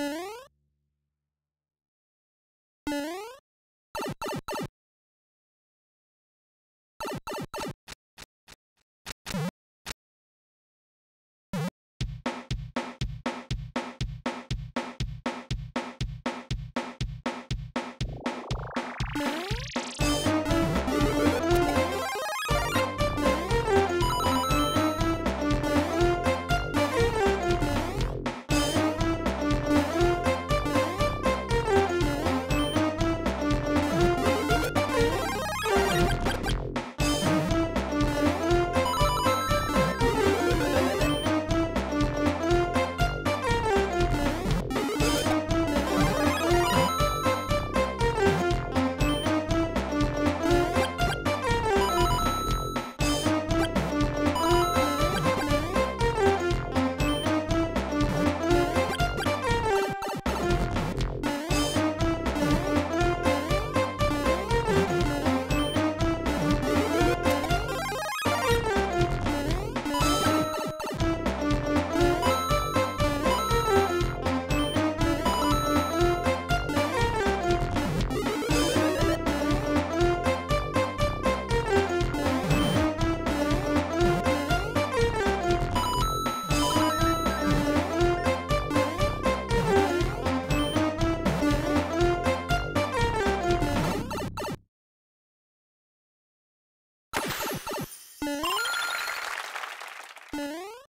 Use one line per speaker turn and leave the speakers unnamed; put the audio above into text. Huh?
Mm-hmm.